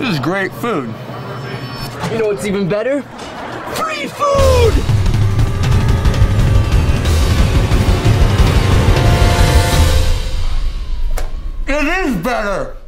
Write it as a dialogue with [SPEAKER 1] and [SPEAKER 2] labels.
[SPEAKER 1] This is great food.
[SPEAKER 2] You know what's even better?
[SPEAKER 1] Free food! It is better!